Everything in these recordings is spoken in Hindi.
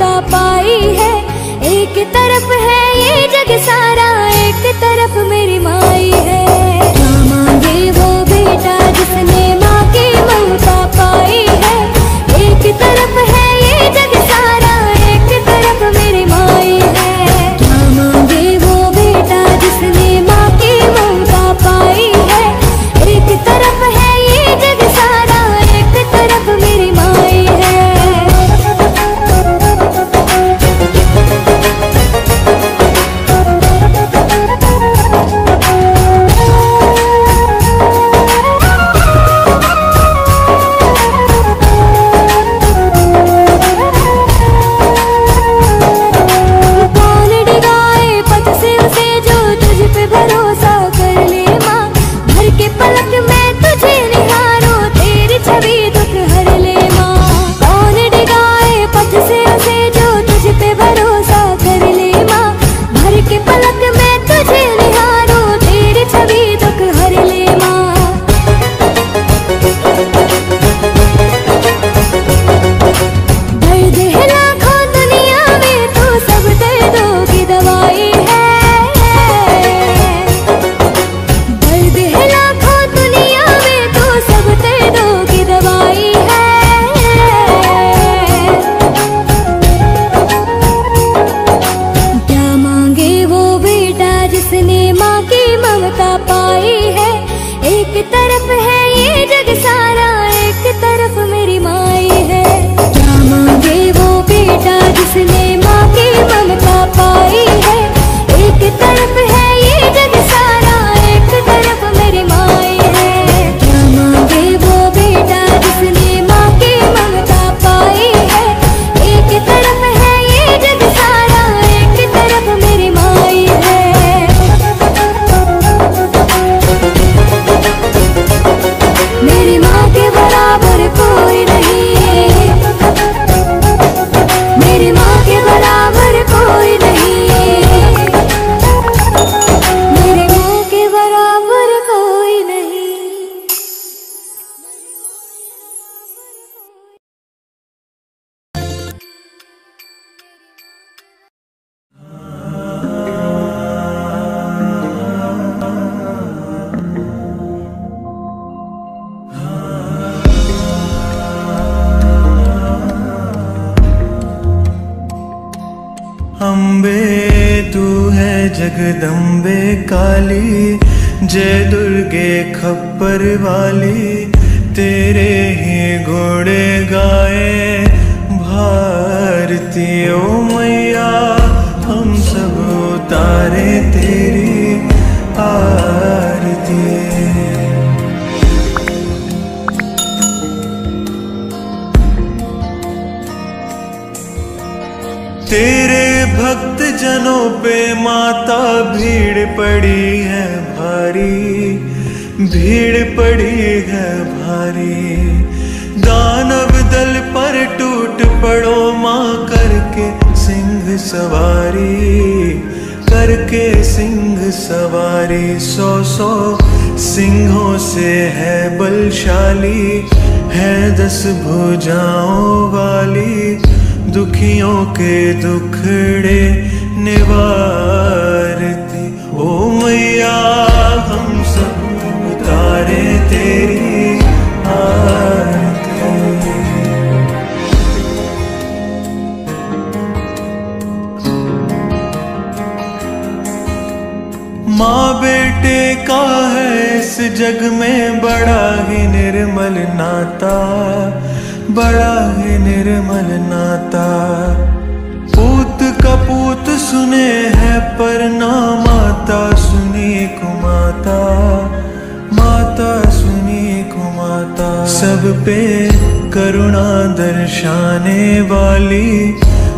पाई है। एक तरफ़ एक तरफ़ जगदम्बे काली, जय दुर्गे खप्पर वाली, तेरे ही घोड़े गाए भारती ओ मैया, हम सब उतारे तेरी आरती। तेरे भक्त जनों पे माता भीड़ पड़ी है भारी, भीड़ पड़ी है भारी। दानव दल पर टूट पड़ो माँ करके सिंह सवारी, करके सिंह सवारी। सौ सौ सिंहों से है बलशाली, है दस भुजाओं वाली। दुखियों के दुखड़े निवारती। ओ मैया, हम सब उतारे तेरी माँ बेटे का है इस जग में, बड़ा ही निर्मल नाता, बड़ा ही निर्मल नाता। पूत का पूत सुने है पर ना माता, सुनी कुमाता। माता, सुनी कुमाता। सब पे करुणा दर्शाने वाली,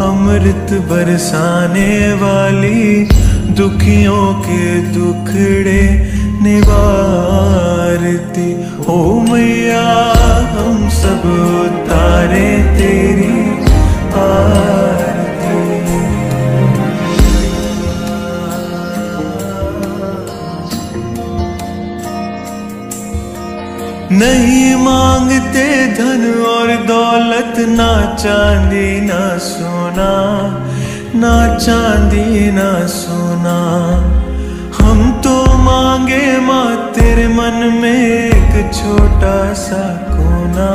अमृत बरसाने वाली, दुखियों के दुखड़े निवारती। ओ मैया, हम सब उतारे तेरी आरती नहीं मांगते धन और दौलत, ना चांदी, ना सोना, ना चांदी, ना सोना। हम तो मांगे माँ तेरे मन में एक छोटा सा कोना,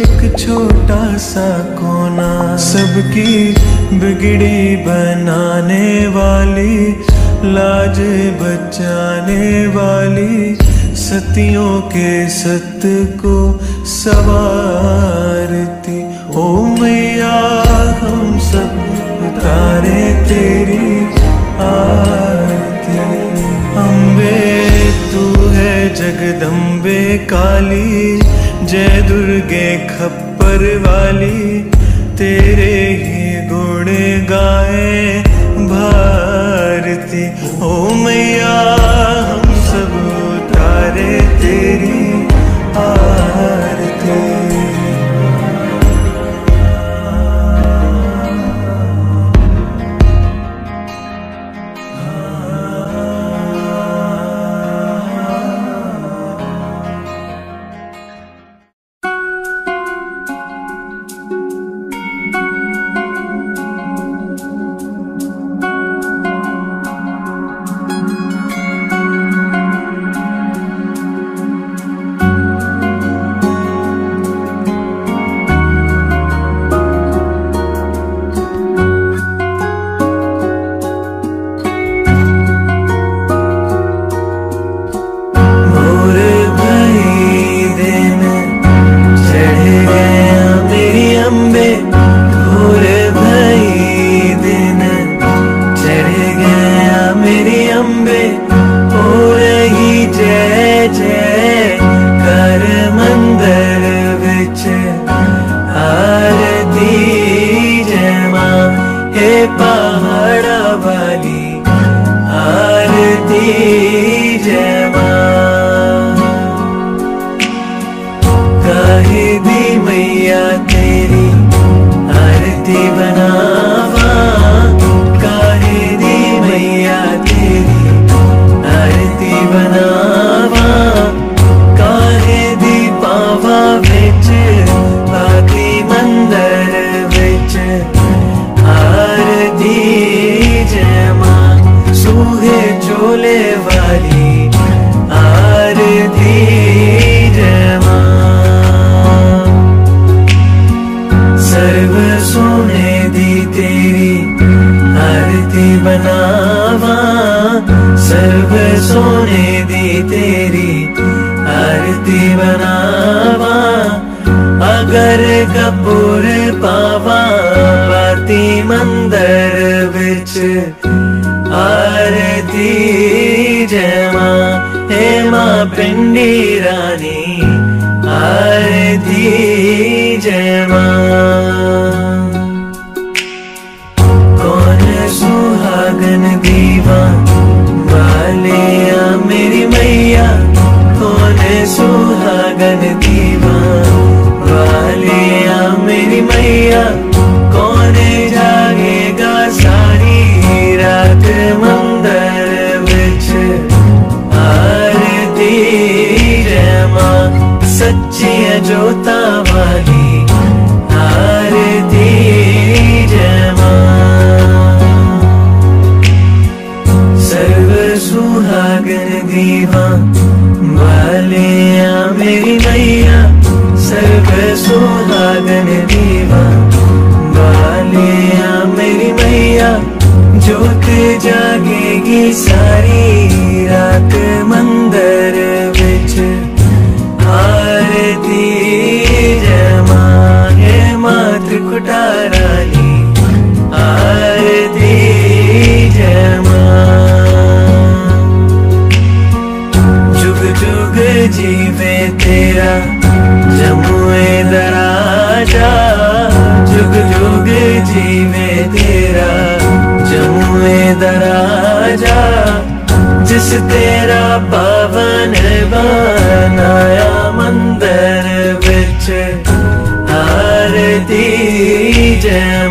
एक छोटा सा कोना। सबकी बिगड़ी बनाने वाली, लाज बचाने वाली सतियों के सत्य को सवारती। ओ मैया, हम सब उतारे तेरी आरती। अम्बे, तू है जगदम्बे काली, जय दुर्गे खप्पर वाली। तेरे ही गुण गाए भारती। ओ मैया तेरी आरती। तेरी आरती बनावा, सर्व सोने दी तेरी आरती बनावा। अगर कपूर पावा, बाती मंदिर बिच आरती जय माँ हे माँ पिंडी रानी, आरती जय सुहागन दीवा वालिया मेरी मैया। सुहागन दीवा। वालिया मेरी मैया, जोत जागेगी सारी रात मंदिर बिच आरती हे मातृ कुटारानी। आरती जय माँ जुग जुग जीवे तेरा, जमुए दराजा जिस तेरा पावन बनाया मंदिर बिच आरती जय